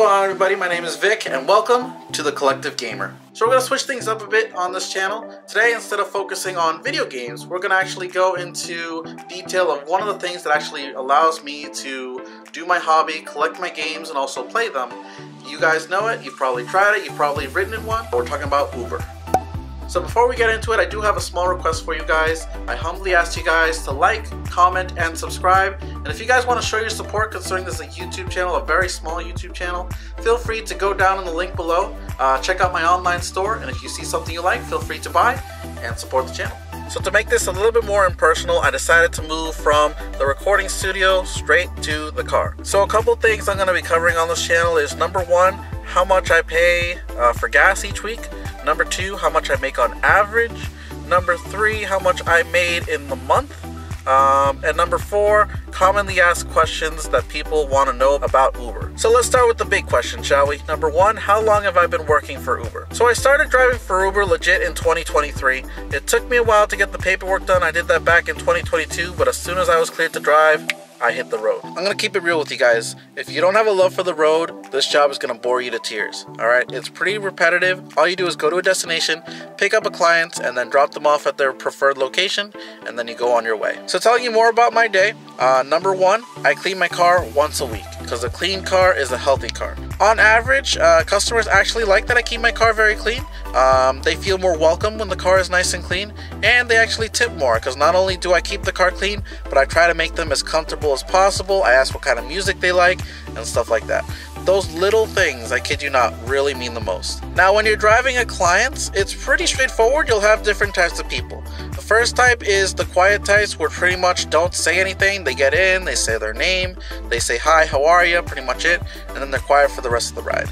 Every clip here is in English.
going on everybody? My name is Vic and welcome to the Collective Gamer. So we're going to switch things up a bit on this channel. Today instead of focusing on video games, we're going to actually go into detail of one of the things that actually allows me to do my hobby, collect my games, and also play them. You guys know it, you've probably tried it, you've probably written in one. We're talking about Uber. So before we get into it, I do have a small request for you guys. I humbly ask you guys to like, comment, and subscribe. And if you guys want to show your support, considering this a YouTube channel, a very small YouTube channel, feel free to go down in the link below, uh, check out my online store, and if you see something you like, feel free to buy and support the channel. So to make this a little bit more impersonal, I decided to move from the recording studio straight to the car. So a couple things I'm going to be covering on this channel is number one, how much I pay uh, for gas each week. Number two, how much I make on average. Number three, how much I made in the month. Um, and number four, commonly asked questions that people want to know about Uber. So let's start with the big question, shall we? Number one, how long have I been working for Uber? So I started driving for Uber legit in 2023. It took me a while to get the paperwork done. I did that back in 2022, but as soon as I was cleared to drive, I hit the road. I'm gonna keep it real with you guys. If you don't have a love for the road, this job is gonna bore you to tears. All right, it's pretty repetitive. All you do is go to a destination, pick up a client, and then drop them off at their preferred location, and then you go on your way. So, telling you more about my day. Uh, number one, I clean my car once a week because a clean car is a healthy car. On average, uh, customers actually like that I keep my car very clean. Um, they feel more welcome when the car is nice and clean, and they actually tip more because not only do I keep the car clean, but I try to make them as comfortable as possible. I ask what kind of music they like and stuff like that. Those little things, I kid you not, really mean the most. Now, when you're driving a client, it's pretty straightforward. You'll have different types of people. The first type is the quiet types where pretty much don't say anything. They get in, they say their name, they say hi, how are you, pretty much it, and then they're quiet for the rest of the ride.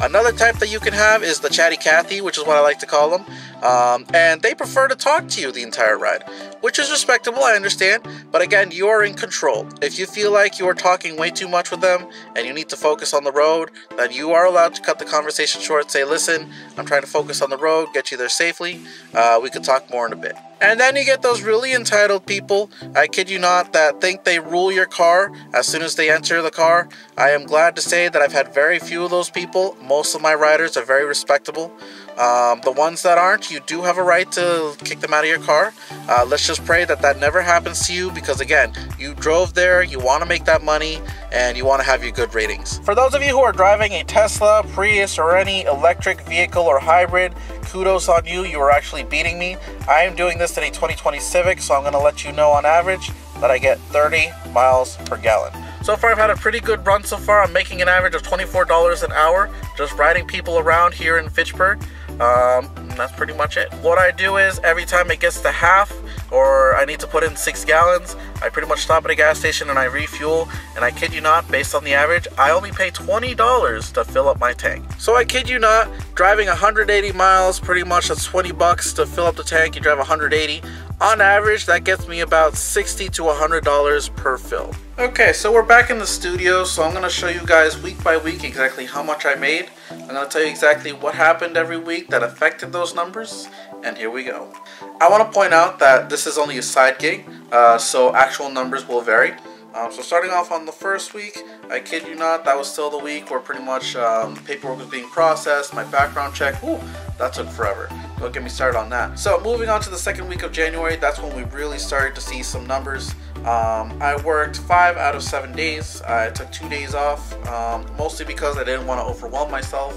Another type that you can have is the chatty Cathy, which is what I like to call them. Um, and they prefer to talk to you the entire ride, which is respectable, I understand. But again, you are in control. If you feel like you are talking way too much with them and you need to focus on the road, then you are allowed to cut the conversation short. Say, listen, I'm trying to focus on the road, get you there safely. Uh, we could talk more in a bit. And then you get those really entitled people, I kid you not, that think they rule your car as soon as they enter the car. I am glad to say that I've had very few of those people. Most of my riders are very respectable. Um, the ones that aren't, you do have a right to kick them out of your car. Uh, let's just pray that that never happens to you because, again, you drove there, you want to make that money, and you want to have your good ratings. For those of you who are driving a Tesla, Prius, or any electric vehicle or hybrid, kudos on you. You are actually beating me. I am doing this in a 2020 Civic, so I'm going to let you know on average that I get 30 miles per gallon. So far, I've had a pretty good run so far. I'm making an average of $24 an hour just riding people around here in Fitchburg. Um, that's pretty much it. What I do is every time it gets to half or I need to put in six gallons, I pretty much stop at a gas station and I refuel. And I kid you not, based on the average, I only pay $20 to fill up my tank. So I kid you not, driving 180 miles, pretty much that's 20 bucks to fill up the tank. You drive 180. On average, that gets me about 60 to $100 per fill. Okay, so we're back in the studio, so I'm going to show you guys week by week exactly how much I made. I'm going to tell you exactly what happened every week that affected those numbers, and here we go. I want to point out that this is only a side gig, uh, so actual numbers will vary. Um, so starting off on the first week, I kid you not, that was still the week where pretty much um, paperwork was being processed, my background check, ooh, that took forever. Don't get me started on that. So moving on to the second week of January, that's when we really started to see some numbers. Um, I worked five out of seven days. I took two days off, um, mostly because I didn't want to overwhelm myself.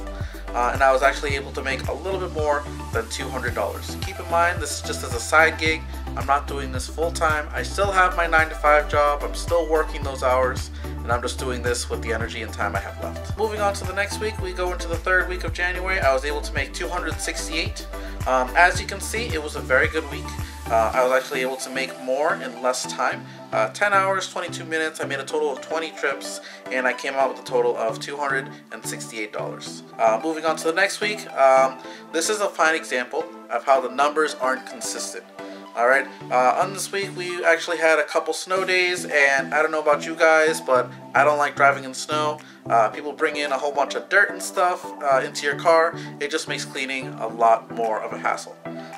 Uh, and I was actually able to make a little bit more than $200. Keep in mind, this is just as a side gig. I'm not doing this full time. I still have my 9 to 5 job. I'm still working those hours and I'm just doing this with the energy and time I have left. Moving on to the next week, we go into the third week of January. I was able to make 268. Um, as you can see, it was a very good week. Uh, I was actually able to make more in less time. Uh, 10 hours, 22 minutes. I made a total of 20 trips, and I came out with a total of $268. Uh, moving on to the next week, um, this is a fine example of how the numbers aren't consistent. All right, uh, on this week we actually had a couple snow days, and I don't know about you guys, but I don't like driving in snow. Uh, people bring in a whole bunch of dirt and stuff uh, into your car. It just makes cleaning a lot more of a hassle.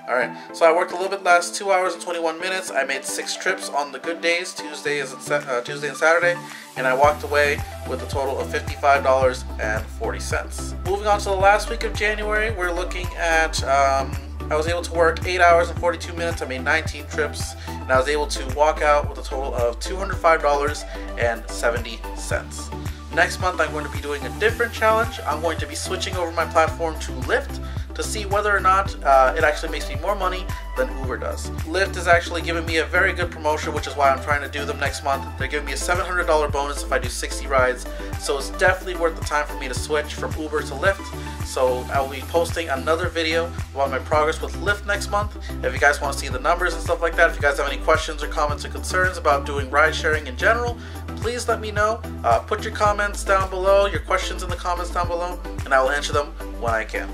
Alright, so I worked a little bit last 2 hours and 21 minutes. I made 6 trips on the good days, Tuesday, and, uh, Tuesday and Saturday, and I walked away with a total of $55.40. Moving on to the last week of January, we're looking at, um, I was able to work 8 hours and 42 minutes. I made 19 trips, and I was able to walk out with a total of $205.70. Next month, I'm going to be doing a different challenge. I'm going to be switching over my platform to Lyft to see whether or not uh, it actually makes me more money than Uber does. Lyft is actually giving me a very good promotion, which is why I'm trying to do them next month. They're giving me a $700 bonus if I do 60 rides, so it's definitely worth the time for me to switch from Uber to Lyft. So I will be posting another video about my progress with Lyft next month. If you guys want to see the numbers and stuff like that, if you guys have any questions or comments or concerns about doing ride sharing in general, please let me know. Uh, put your comments down below, your questions in the comments down below, and I will answer them when I can.